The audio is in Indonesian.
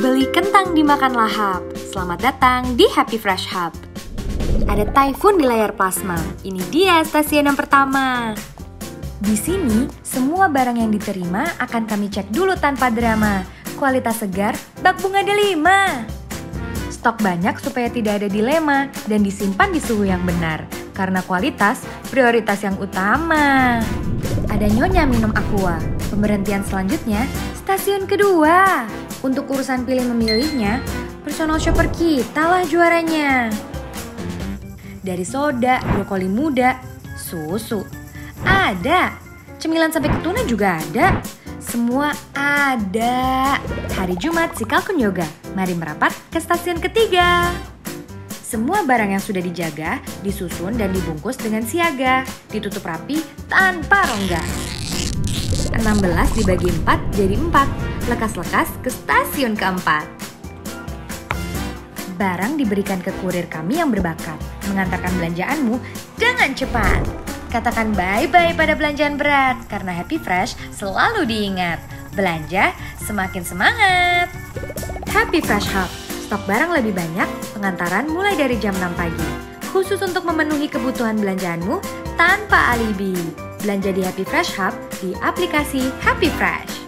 Beli kentang dimakan lahap. Selamat datang di Happy Fresh Hub. Ada typhoon di layar plasma. Ini dia stasiun yang pertama. Di sini, semua barang yang diterima akan kami cek dulu tanpa drama. Kualitas segar, bak bunga delima. Stok banyak supaya tidak ada dilema dan disimpan di suhu yang benar. Karena kualitas, prioritas yang utama. Ada Nyonya minum Aqua. Pemberhentian selanjutnya, stasiun kedua. Untuk urusan pilih memilihnya, personal shopper kita lah juaranya. Dari soda, brokoli muda, susu, ada. Cemilan sampai ketuna juga ada. Semua ada. Hari Jumat si Kalkun Yoga. Mari merapat ke stasiun ketiga. Semua barang yang sudah dijaga, disusun dan dibungkus dengan siaga, ditutup rapi tanpa rongga. 16 dibagi 4 jadi 4, lekas-lekas ke stasiun keempat. Barang diberikan ke kurir kami yang berbakat, mengantarkan belanjaanmu dengan cepat. Katakan bye-bye pada belanjaan berat, karena Happy Fresh selalu diingat. Belanja semakin semangat. Happy Fresh Hub, stok barang lebih banyak, pengantaran mulai dari jam 6 pagi. Khusus untuk memenuhi kebutuhan belanjaanmu tanpa alibi. Belanja di Happy Fresh Hub di aplikasi Happy Fresh.